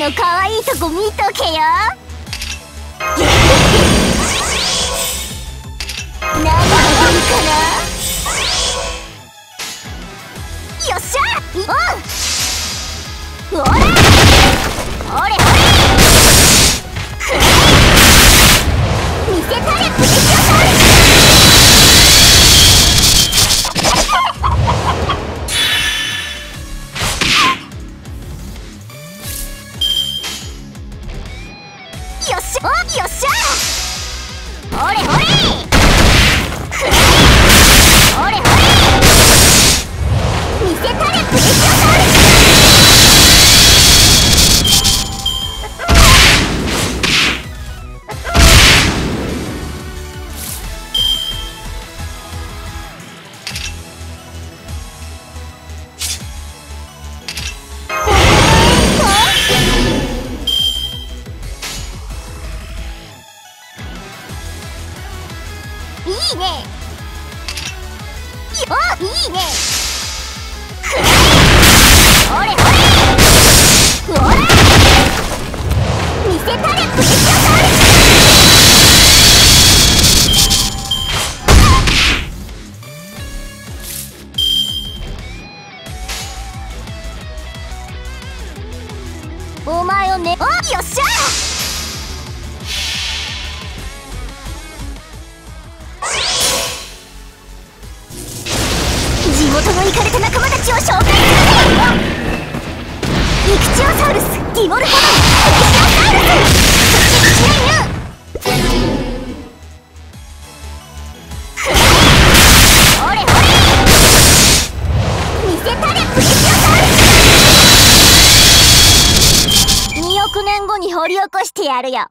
の可愛いとこ見とけよ。何が出るかな？よっしゃ！おう！おら！ほれほれ！ね。よいいね。元のイカれた仲間たちを紹介するぜイクチオサウルスディモルフォドンプレシオサウルスそしてチナイヌほれほれ見せたれプレシオサウルス2億年後に掘り起こしてやるよ。